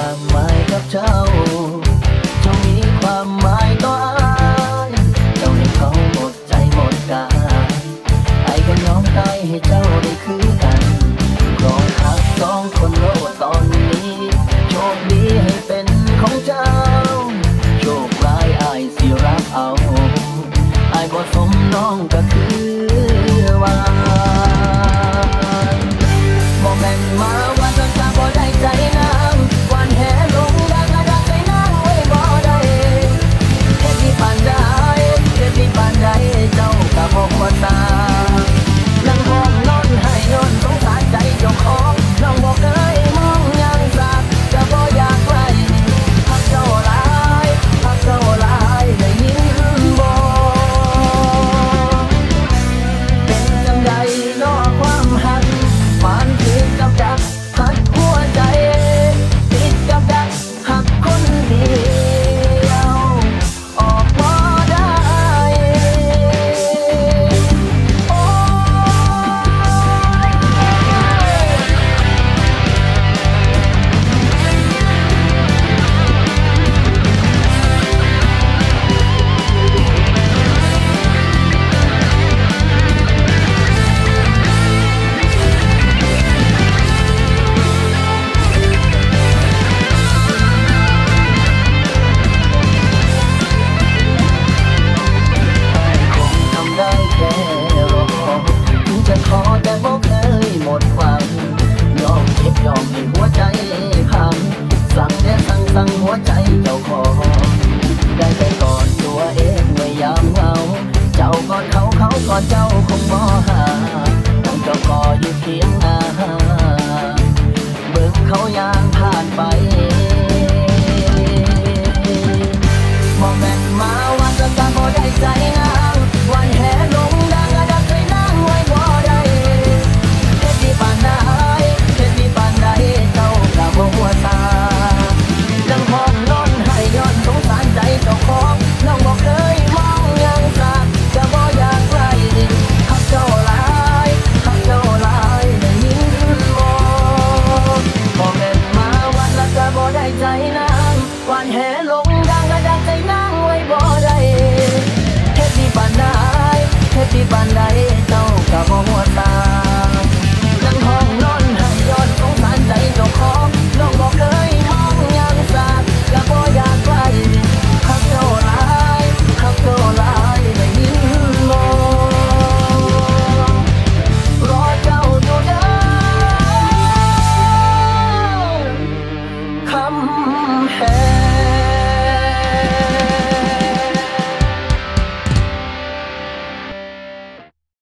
ความหมายกับเจ้า ได้ใจนางวันแหลง